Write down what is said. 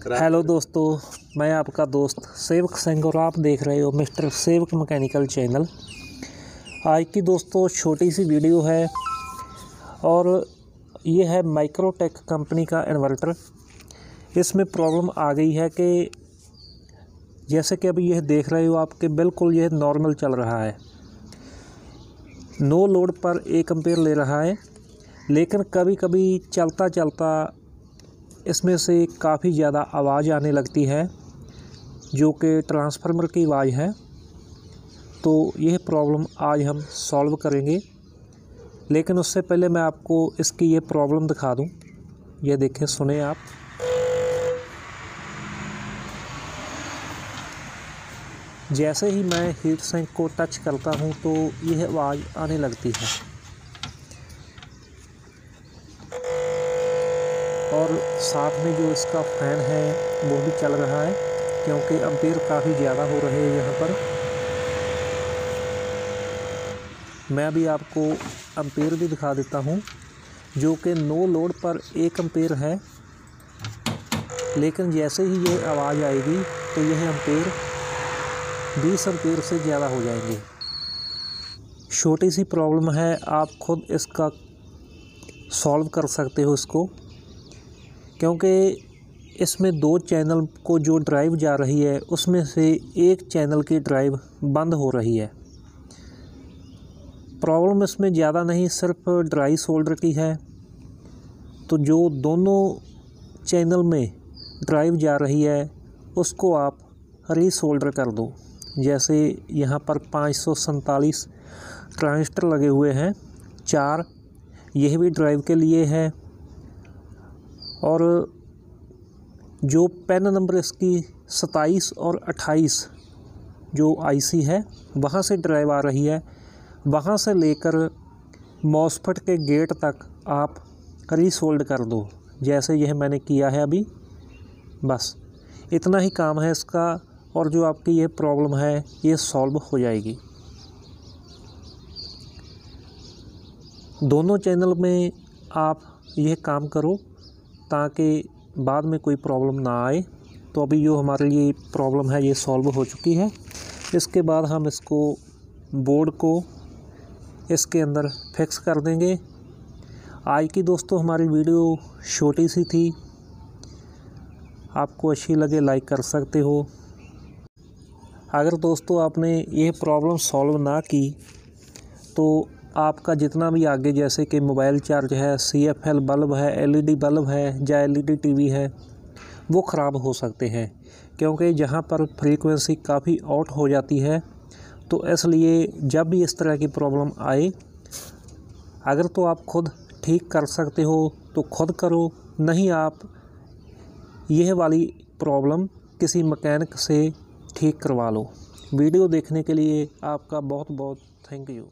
Hello दोस्तों मैं आपका दोस्त सेवक सिंह और आप देख रहे हो मिस्टर सेवक मैकेनिकल चैनल। आज की दोस्तों छोटी सी वीडियो है और ये है माइक्रोटेक कंपनी का इन्वर्टर। इसमें प्रॉब्लम आ गई है कि जैसे कि अभी यह देख रहे हो आपके बिल्कुल यह नॉर्मल चल रहा है। नो लोड पर एक अम्पेयर ले रहा है लेकिन कभी कभी चलता चलता इसमें से काफ़ी ज़्यादा आवाज़ आने लगती है, जो कि ट्रांसफार्मर की आवाज़ है। तो यह प्रॉब्लम आज हम सॉल्व करेंगे। लेकिन उससे पहले मैं आपको इसकी ये प्रॉब्लम दिखा दूँ। ये देखें, सुने आप। जैसे ही मैं हीट सिंक को टच करता हूँ तो यह आवाज़ आने लगती है। और साथ में जो इसका फ़ैन है, वो भी चल रहा है, क्योंकि अम्पेयर काफ़ी ज़्यादा हो रहे हैं यहाँ पर। मैं अभी आपको अम्पेयर भी दिखा देता हूँ, जो कि नो लोड पर एक अम्पेयर है। लेकिन जैसे ही ये आवाज़ आएगी तो यह अम्पेयर बीस अम्पेयर से ज़्यादा हो जाएँगे। छोटी सी प्रॉब्लम है, आप खुद इसका सॉल्व कर सकते हो इसको। क्योंकि इसमें दो चैनल को जो ड्राइव जा रही है, उसमें से एक चैनल की ड्राइव बंद हो रही है। प्रॉब्लम इसमें ज़्यादा नहीं, सिर्फ़ ड्राई सोल्डर की है। तो जो दोनों चैनल में ड्राइव जा रही है, उसको आप रीसोल्डर कर दो। जैसे यहाँ पर पाँच सौ सैंतालीस ट्रांजिस्टर लगे हुए हैं, चार यह भी ड्राइव के लिए है। और जो पेन नंबर इसकी सताईस और अट्ठाईस जो आईसी है, वहाँ से ड्राइव आ रही है। वहाँ से लेकर मॉसफट के गेट तक आप रीसोल्ड कर दो, जैसे यह मैंने किया है अभी। बस, इतना ही काम है इसका, और जो आपकी ये प्रॉब्लम है ये सॉल्व हो जाएगी। दोनों चैनल में आप यह काम करो। ताकि बाद में कोई प्रॉब्लम ना आए। तो अभी जो हमारे लिए प्रॉब्लम है, ये सॉल्व हो चुकी है। इसके बाद हम इसको बोर्ड को इसके अंदर फिक्स कर देंगे। आज की दोस्तों, हमारी वीडियो छोटी सी थी। आपको अच्छी लगे, लाइक कर सकते हो। अगर दोस्तों आपने ये प्रॉब्लम सॉल्व ना की तो आपका जितना भी आगे जैसे कि मोबाइल चार्ज है सी एफ़ एल बल्ब है एलईडी बल्ब है, या एलईडी टीवी है, वो ख़राब हो सकते हैं। क्योंकि जहाँ पर फ्रीक्वेंसी काफ़ी आउट हो जाती है तो इसलिए जब भी इस तरह की प्रॉब्लम आए, अगर तो आप खुद ठीक कर सकते हो तो खुद करो, नहीं आप यह वाली प्रॉब्लम किसी मकैनिक से ठीक करवा लो। वीडियो देखने के लिए आपका बहुत बहुत थैंक यू